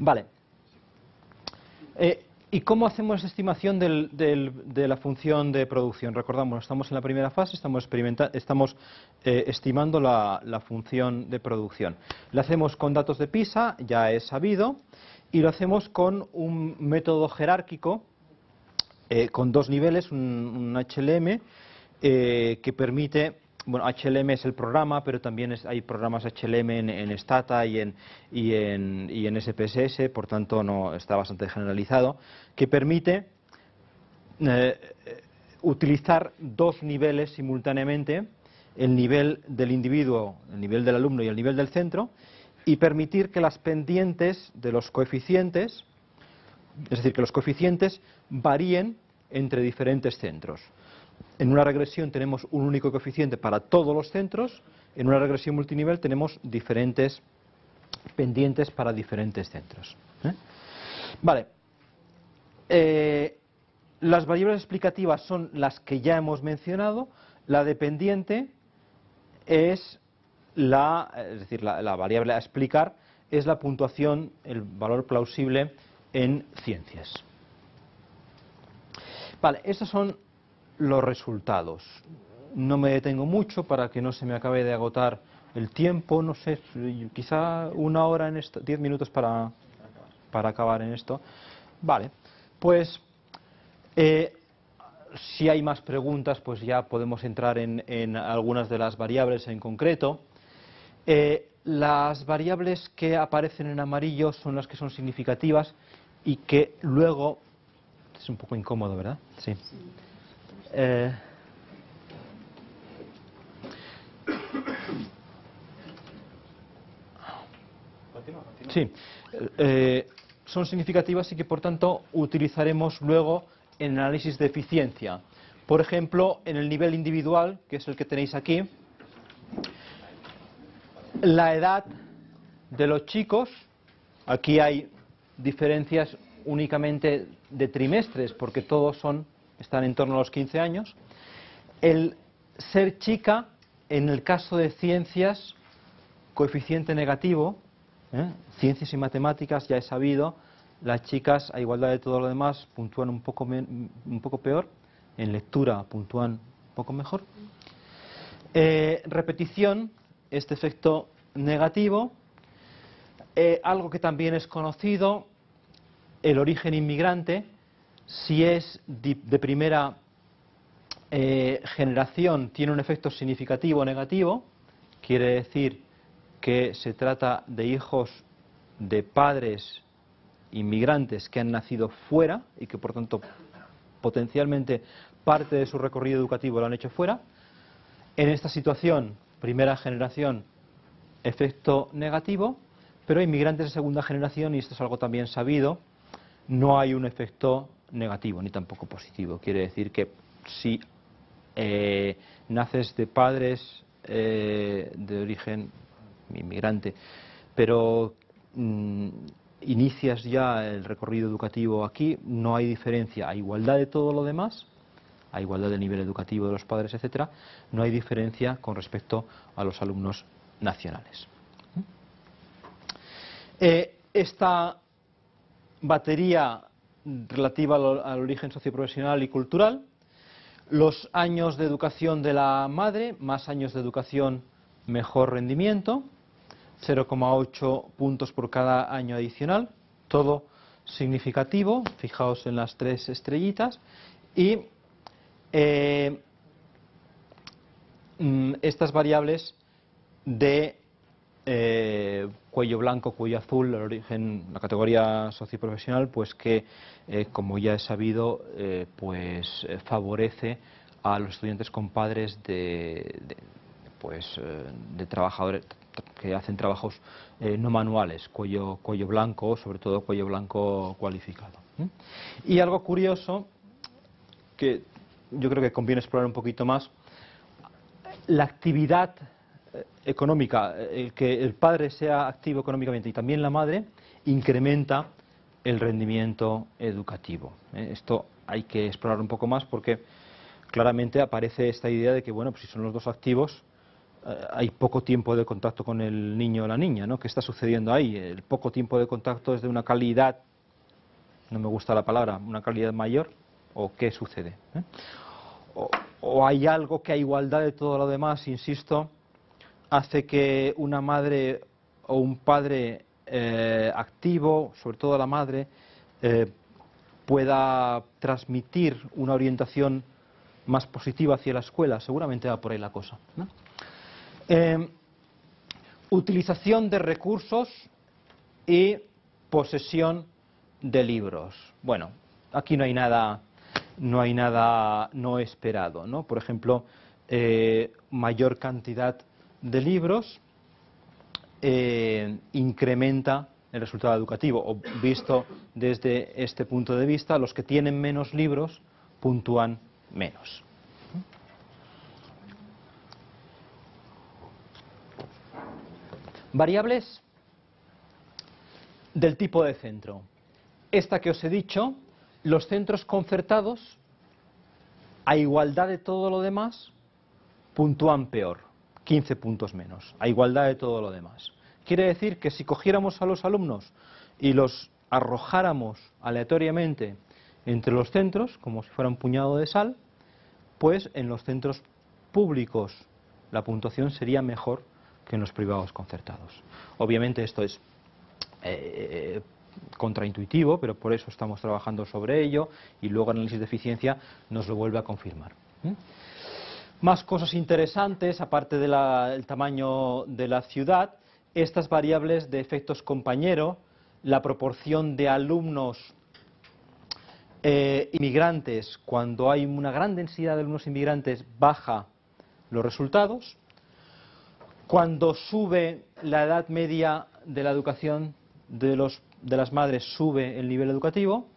Vale. Eh, ¿Y cómo hacemos estimación de la función de producción? Recordamos, estamos en la primera fase, estamos, estamos eh, estimando la, función de producción. Lo hacemos con datos de PISA, ya es sabido, y lo hacemos con un método jerárquico, eh, con dos niveles, un, HLM, eh, que permite bueno, HLM es el programa, pero también hay programas HLM en, Stata y en, y, en, SPSS, por tanto no está bastante generalizado, que permite eh, utilizar dos niveles simultáneamente, el nivel del individuo, el nivel del alumno y el nivel del centro, y permitir que las pendientes de los coeficientes, es decir, que los coeficientes varíen entre diferentes centros. En una regresión tenemos un único coeficiente para todos los centros, en una regresión multinivel tenemos diferentes pendientes para diferentes centros. ¿eh? Vale. Eh, las variables explicativas son las que ya hemos mencionado. La dependiente es la, es decir, la, la variable a explicar es la puntuación, el valor plausible en ciencias. Vale, estos son los resultados. No me detengo mucho para que no se me acabe de agotar el tiempo, no sé, quizá una hora en esto, diez minutos para, para acabar en esto. Vale, pues eh, si hay más preguntas, pues ya podemos entrar en, algunas de las variables en concreto. Eh, las variables que aparecen en amarillo son las que son significativas y que luego... Es un poco incómodo, ¿verdad? sí. Eh, sí, eh, son significativas y que por tanto utilizaremos luego en análisis de eficiencia. Por ejemplo, en el nivel individual, que es el que tenéis aquí, la edad de los chicos, aquí hay diferencias únicamente de trimestres, porque todos son están en torno a los 15 años. El ser chica, en el caso de ciencias, coeficiente negativo, ¿eh? ciencias y matemáticas ya he sabido, las chicas, a igualdad de todo lo demás, puntúan un poco, un poco peor, en lectura puntúan un poco mejor. Eh, repetición, este efecto negativo. Eh, algo que también es conocido, el origen inmigrante, si es de primera eh, generación, tiene un efecto significativo negativo, quiere decir que se trata de hijos de padres inmigrantes que han nacido fuera y que por tanto potencialmente parte de su recorrido educativo lo han hecho fuera. En esta situación, primera generación, efecto negativo, pero inmigrantes de segunda generación, y esto es algo también sabido, no hay un efecto negativo ni tampoco positivo. Quiere decir que si eh, naces de padres eh, de origen inmigrante, pero mm, inicias ya el recorrido educativo aquí, no hay diferencia a igualdad de todo lo demás, a igualdad del nivel educativo de los padres, etcétera, no hay diferencia con respecto a los alumnos nacionales. Eh, esta batería relativa al, origen socioprofesional y cultural, los años de educación de la madre, más años de educación, mejor rendimiento, 0,8 puntos por cada año adicional, todo significativo, fijaos en las tres estrellitas, y eh, mm, estas variables de eh, cuello blanco, cuello azul, el origen, la categoría socioprofesional, pues que, eh, como ya he sabido, eh, pues favorece a los estudiantes con padres de, pues, de trabajadores que hacen trabajos no manuales, cuello, cuello blanco, sobre todo cuello blanco cualificado. Y algo curioso, que yo creo que conviene explorar un poquito más, la actividad económica, el eh, que el padre sea activo económicamente y también la madre, incrementa el rendimiento educativo. Eh, esto hay que explorar un poco más porque claramente aparece esta idea de que, bueno, pues si son los dos activos, eh, hay poco tiempo de contacto con el niño o la niña, ¿no? ¿Qué está sucediendo ahí? El poco tiempo de contacto es de una calidad, no me gusta la palabra, una calidad mayor, o qué sucede. ¿eh? O, hay algo que a igualdad de todo lo demás, insisto, hace que una madre o un padre eh, activo, sobre todo la madre, pueda transmitir una orientación más positiva hacia la escuela, seguramente va por ahí la cosa. Eh, utilización de recursos y posesión de libros. Bueno, aquí no hay nada, no hay nada no esperado, ¿no? Por ejemplo, eh, mayor cantidad de libros eh, incrementa el resultado educativo. Visto desde este punto de vista, los que tienen menos libros puntúan menos. Variables del tipo de centro. Esta que os he dicho, los centros concertados, a igualdad de todo lo demás, puntúan peor, 15 puntos menos, a igualdad de todo lo demás. Quiere decir que si cogiéramos a los alumnos y los arrojáramos aleatoriamente entre los centros, como si fuera un puñado de sal, pues en los centros públicos la puntuación sería mejor que en los privados concertados. Obviamente esto es eh, contraintuitivo, pero por eso estamos trabajando sobre ello y luego análisis de eficiencia nos lo vuelve a confirmar. Más cosas interesantes, aparte del tamaño de la ciudad, estas variables de efectos compañero, la proporción de alumnos eh, inmigrantes, cuando hay una gran densidad de alumnos inmigrantes, baja los resultados. Cuando sube la edad media de la educación de, las madres, sube el nivel educativo.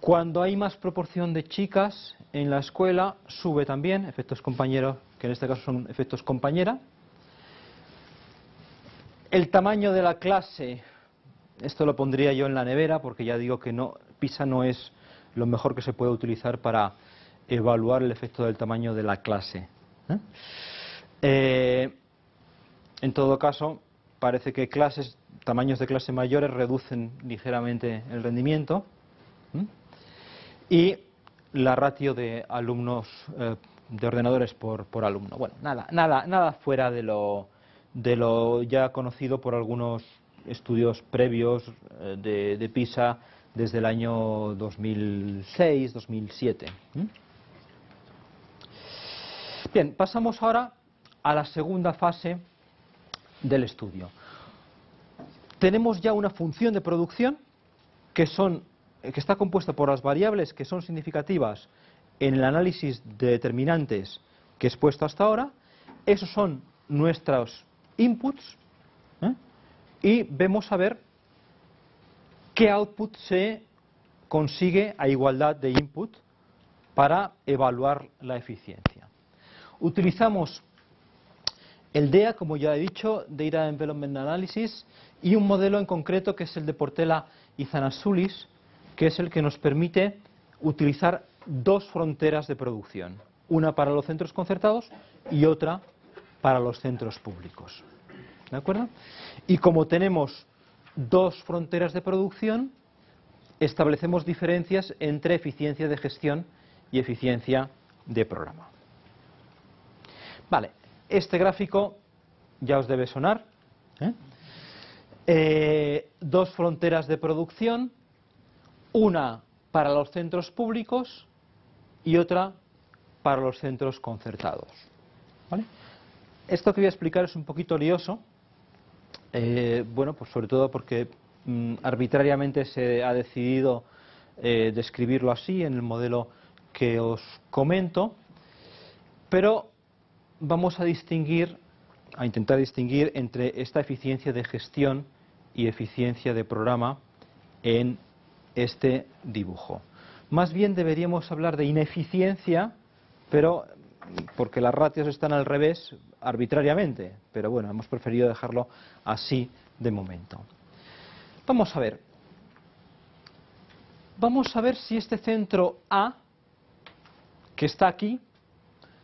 Cuando hay más proporción de chicas en la escuela, sube también, efectos compañeros, que en este caso son efectos compañera. El tamaño de la clase, esto lo pondría yo en la nevera porque ya digo que no, PISA no es lo mejor que se puede utilizar para evaluar el efecto del tamaño de la clase. ¿eh? Eh, en todo caso, parece que clases, tamaños de clase mayores reducen ligeramente el rendimiento y la ratio de alumnos, eh, de ordenadores por, por alumno. Bueno, nada, nada, nada fuera de lo de lo ya conocido por algunos estudios previos eh, de, PISA desde el año 2006-2007. Bien, pasamos ahora a la segunda fase del estudio. Tenemos ya una función de producción que, son, que está compuesta por las variables que son significativas en el análisis de determinantes que he expuesto hasta ahora. Esos son nuestros inputs ¿eh? y vemos a ver qué output se consigue a igualdad de input para evaluar la eficiencia. Utilizamos el DEA, como ya he dicho, Data Development Analysis, y un modelo en concreto que es el de Portela y Zanasulis, que es el que nos permite utilizar dos fronteras de producción, una para los centros concertados y otra para los centros públicos. ¿De acuerdo? Y como tenemos dos fronteras de producción, establecemos diferencias entre eficiencia de gestión y eficiencia de programa. Vale, este gráfico ya os debe sonar. ¿eh? Eh, dos fronteras de producción, una para los centros públicos y otra para los centros concertados. Esto que voy a explicar es un poquito lioso, eh, bueno, pues sobre todo porque mm, arbitrariamente se ha decidido eh, describirlo así en el modelo que os comento, pero vamos a distinguir, a intentar distinguir entre esta eficiencia de gestión y eficiencia de programa en este dibujo. Más bien deberíamos hablar de ineficiencia, pero porque las ratios están al revés arbitrariamente, pero bueno, hemos preferido dejarlo así de momento. Vamos a ver. Vamos a ver si este centro A, que está aquí,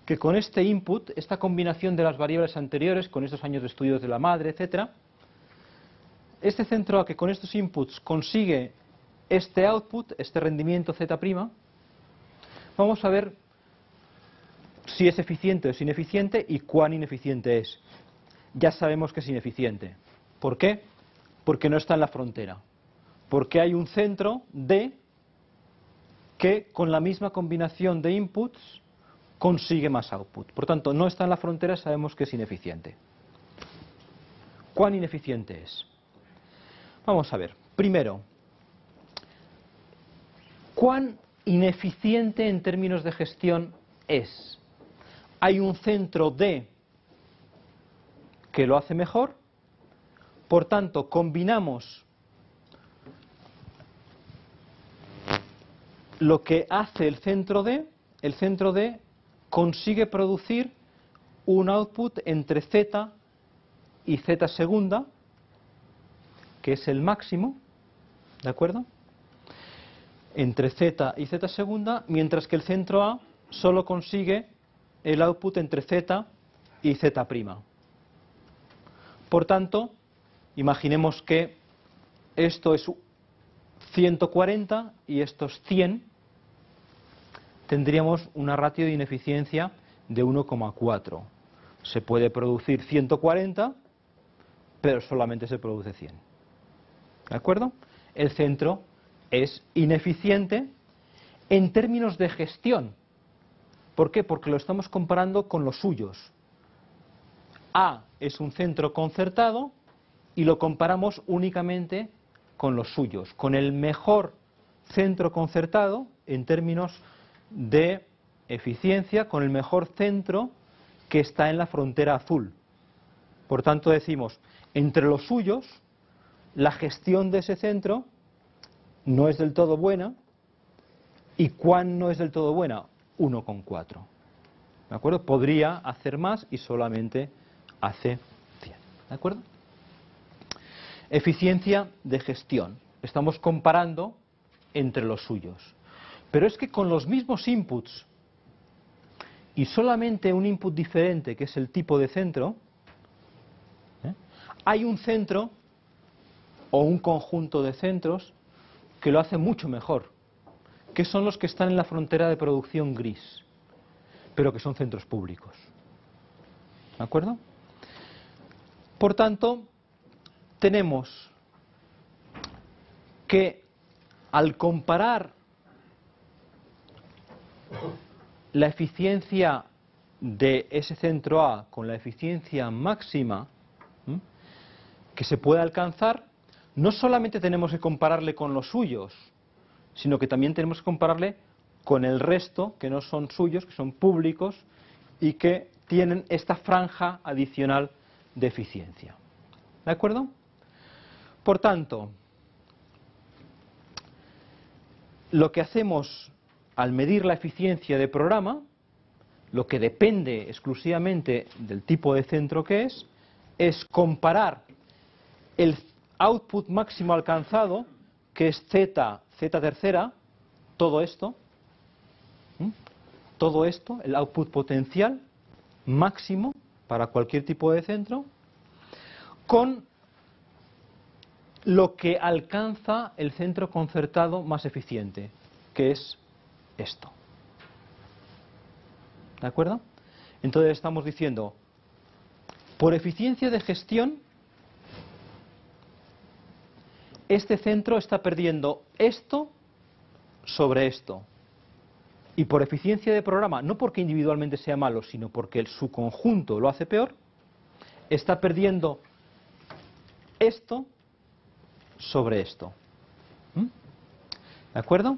que con este input, esta combinación de las variables anteriores, con estos años de estudios de la madre, etc., este centro A que con estos inputs consigue este output, este rendimiento Z', vamos a ver si es eficiente o es ineficiente y cuán ineficiente es. Ya sabemos que es ineficiente. ¿Por qué? Porque no está en la frontera. Porque hay un centro D que con la misma combinación de inputs consigue más output. Por tanto, no está en la frontera, sabemos que es ineficiente. ¿Cuán ineficiente es? Vamos a ver. Primero, ¿cuán ineficiente en términos de gestión es? Hay un centro D que lo hace mejor, por tanto, combinamos lo que hace el centro D, el centro D consigue producir un output entre Z y Z segunda, que es el máximo, ¿de acuerdo? Entre Z y Z segunda, mientras que el centro A solo consigue el output entre Z y Z'. Por tanto, imaginemos que esto es 140 y esto es 100, tendríamos una ratio de ineficiencia de 1,4. Se puede producir 140, pero solamente se produce 100. ¿De acuerdo? El centro es ineficiente en términos de gestión. ¿Por qué? Porque lo estamos comparando con los suyos. A es un centro concertado y lo comparamos únicamente con los suyos, con el mejor centro concertado en términos de eficiencia, con el mejor centro que está en la frontera azul. Por tanto decimos, entre los suyos, la gestión de ese centro no es del todo buena. ¿Y cuán no es del todo buena? 1,4. ¿De acuerdo? Podría hacer más y solamente hace 100. ¿De acuerdo? Eficiencia de gestión. Estamos comparando entre los suyos. Pero es que con los mismos inputs y solamente un input diferente, que es el tipo de centro, ¿eh? hay un centro o un conjunto de centros que lo hace mucho mejor, que son los que están en la frontera de producción gris, pero que son centros públicos. ¿De acuerdo? Por tanto, tenemos que al comparar la eficiencia de ese centro A con la eficiencia máxima que se puede alcanzar, no solamente tenemos que compararle con los suyos, sino que también tenemos que compararle con el resto que no son suyos, que son públicos y que tienen esta franja adicional de eficiencia. ¿De acuerdo? Por tanto, lo que hacemos al medir la eficiencia de programa, lo que depende exclusivamente del tipo de centro que es, es comparar el output máximo alcanzado, que es z, z tercera, todo esto, todo esto, el output potencial máximo para cualquier tipo de centro, con lo que alcanza el centro concertado más eficiente, que es esto. ¿De acuerdo? Entonces estamos diciendo, por eficiencia de gestión, este centro está perdiendo esto sobre esto. Y por eficiencia de programa, no porque individualmente sea malo, sino porque su conjunto lo hace peor, está perdiendo esto sobre esto. ¿Mm? ¿De acuerdo?